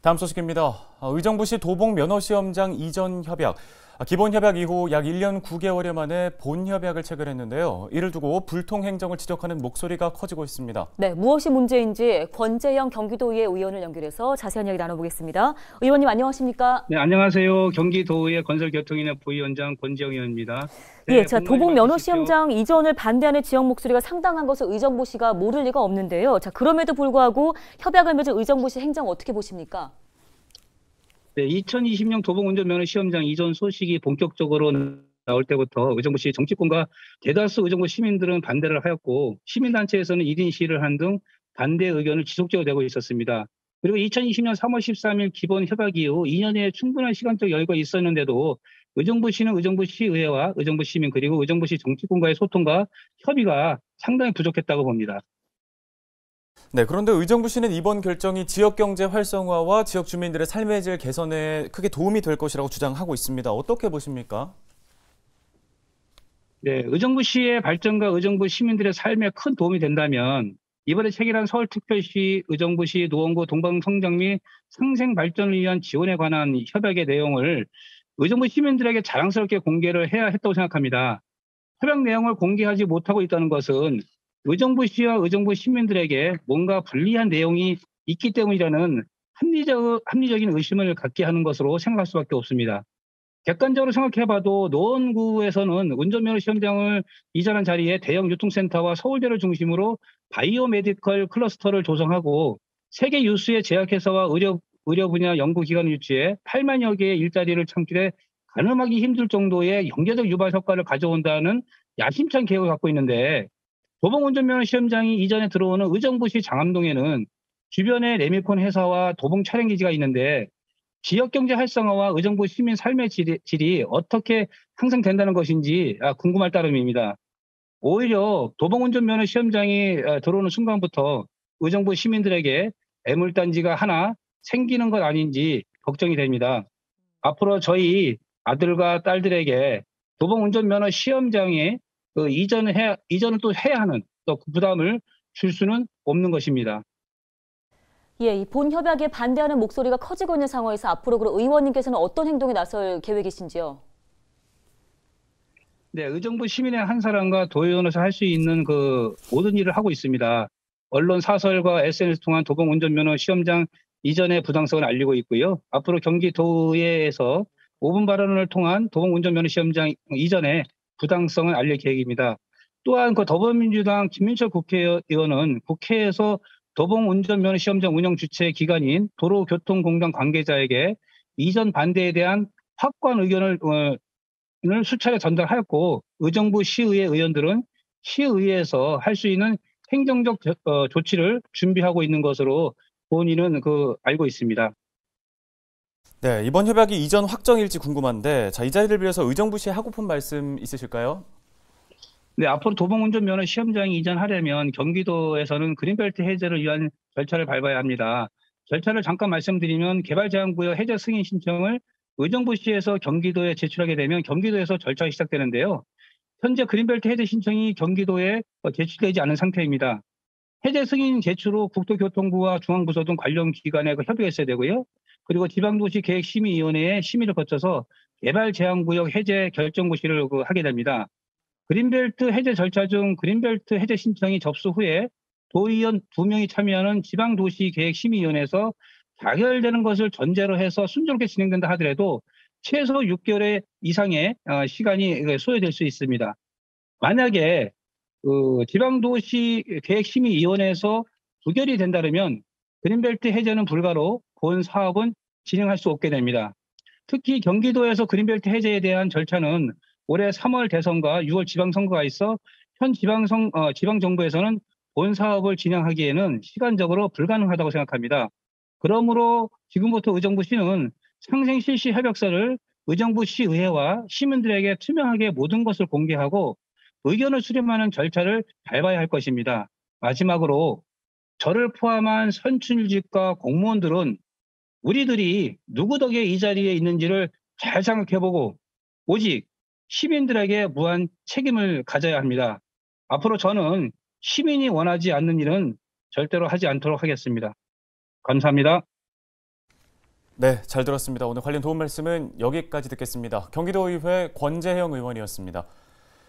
다음 소식입니다. 아, 의정부시 도봉 면허시험장 이전 협약. 아, 기본 협약 이후 약 1년 9개월여 만에 본 협약을 체결했는데요. 이를 두고 불통 행정을 지적하는 목소리가 커지고 있습니다. 네, 무엇이 문제인지 권재영 경기도의회 의원을 연결해서 자세한 이야기 나눠보겠습니다. 의원님 안녕하십니까? 네, 안녕하세요. 경기도의회 건설교통인의 부위원장 권재영 의원입니다. 네, 예, 자 도봉 면허 시험장 이전을 반대하는 지역 목소리가 상당한 것을 의정부시가 모를 리가 없는데요. 자 그럼에도 불구하고 협약을 맺은 의정부시 행정 어떻게 보십니까? 네, 2020년 도봉운전면허 시험장 이전 소식이 본격적으로 나올 때부터 의정부시 정치권과 대다수 의정부 시민들은 반대를 하였고 시민단체에서는 1인 시위를 한 등 반대 의견을 지속적으로 내고 있었습니다. 그리고 2020년 3월 13일 기본 협약 이후 2년의 충분한 시간적 여유가 있었는데도 의정부시는 의정부시의회와 의정부시민 그리고 의정부시 정치권과의 소통과 협의가 상당히 부족했다고 봅니다. 네, 그런데 의정부 시는 이번 결정이 지역 경제 활성화와 지역 주민들의 삶의 질 개선에 크게 도움이 될 것이라고 주장하고 있습니다. 어떻게 보십니까? 네, 의정부시의 발전과 의정부 시민들의 삶에 큰 도움이 된다면 이번에 체결한 서울특별시, 의정부시, 노원구, 동방성장 및 상생 발전을 위한 지원에 관한 협약의 내용을 의정부 시민들에게 자랑스럽게 공개를 해야 했다고 생각합니다. 협약 내용을 공개하지 못하고 있다는 것은 의정부 시와 의정부 시민들에게 뭔가 불리한 내용이 있기 때문이라는 합리적, 합리적인 의심을 갖게 하는 것으로 생각할 수밖에 없습니다. 객관적으로 생각해봐도 노원구에서는 운전면허 시험장을 이전한 자리에 대형 유통센터와 서울대를 중심으로 biomedical cluster를 조성하고 세계 유수의 제약회사와 의료, 의료 분야 연구기관을 유치해 8만여 개의 일자리를 창출해 가늠하기 힘들 정도의 경제적 유발 효과를 가져온다는 야심찬 계획을 갖고 있는데 도봉 운전면허 시험장이 이전에 들어오는 의정부시 장암동에는 주변에 레미콘 회사와 도봉 촬영기지가 있는데 지역 경제 활성화와 의정부 시민 삶의 질이, 질이 어떻게 향상된다는 것인지 아, 궁금할 따름입니다. 오히려 도봉 운전면허 시험장이 아, 들어오는 순간부터 의정부 시민들에게 애물단지가 하나 생기는 것 아닌지 걱정이 됩니다. 앞으로 저희 아들과 딸들에게 도봉 운전면허 시험장에 그 이전을 해 이전을 또 해야 하는 또 그 부담을 줄 수는 없는 것입니다. 예, 본 협약에 반대하는 목소리가 커지고 있는 상황에서 앞으로 그 의원님께서는 어떤 행동에 나설 계획이신지요? 네, 의정부 시민의 한 사람과 도의원에서 할 수 있는 그 모든 일을 하고 있습니다. 언론 사설과 SNS 통한 도봉 운전면허 시험장 이전의 부당성을 알리고 있고요. 앞으로 경기도의회에서 5분 발언을 통한 도봉 운전면허 시험장 이전에 부당성을 알릴 계획입니다. 또한 그 더불어민주당 김민철 국회의원은 국회에서 도봉 운전면허 시험장 운영 주체 기관인 도로교통공단 관계자에게 이전 반대에 대한 확고한 의견을 어, 수차례 전달하였고 의정부 시의회 의원들은 시의회에서 할 수 있는 행정적 어, 조치를 준비하고 있는 것으로 본인은 그 알고 있습니다. 네, 이번 협약이 이전 확정일지 궁금한데 자, 이 자리를 빌어서 의정부 시에 하고픈 말씀 있으실까요? 네, 앞으로 도봉 운전면허 시험장이 이전하려면 경기도에서는 그린벨트 해제를 위한 절차를 밟아야 합니다. 절차를 잠깐 말씀드리면 개발 제한 구역 해제 승인 신청을 의정부시에서 경기도에 제출하게 되면 경기도에서 절차가 시작되는데요. 현재 그린벨트 해제 신청이 경기도에 제출되지 않은 상태입니다. 해제 승인 제출 후 국토교통부와 중앙부서 등 관련 기관에 협의했어야 되고요. 그리고 지방도시 계획심의위원회의 심의를 거쳐서 개발 제한구역 해제 결정 고시를 그 하게 됩니다. 그린벨트 해제 절차 중 그린벨트 해제 신청이 접수 후에 도의원 두 명이 참여하는 지방도시계획심의위원회에서 가결되는 것을 전제로 해서 순조롭게 진행된다 하더라도 최소 6개월 이상의 어, 시간이 그 소요될 수 있습니다. 만약에 그 지방도시계획심의위원회에서 부결이 된다면 그린벨트 해제는 불가로 본 사업은 진행할 수 없게 됩니다. 특히 경기도에서 그린벨트 해제에 대한 절차는 올해 3월 대선과 6월 지방선거가 있어 현 지방성, 어, 지방정부에서는 본 사업을 진행하기에는 시간적으로 불가능하다고 생각합니다. 그러므로 지금부터 의정부 시는 상생 실시 협약서를 의정부 시의회와 시민들에게 투명하게 모든 것을 공개하고 의견을 수렴하는 절차를 밟아야 할 것입니다. 마지막으로 저를 포함한 선출직과 공무원들은 우리들이 누구 덕에 이 자리에 있는지를 잘 생각해보고 오직 시민들에게 무한 책임을 가져야 합니다. 앞으로 저는 시민이 원하지 않는 일은 절대로 하지 않도록 하겠습니다. 감사합니다. 네, 잘 들었습니다. 오늘 관련 도움 말씀은 여기까지 듣겠습니다. 경기도의회 권재형 의원이었습니다.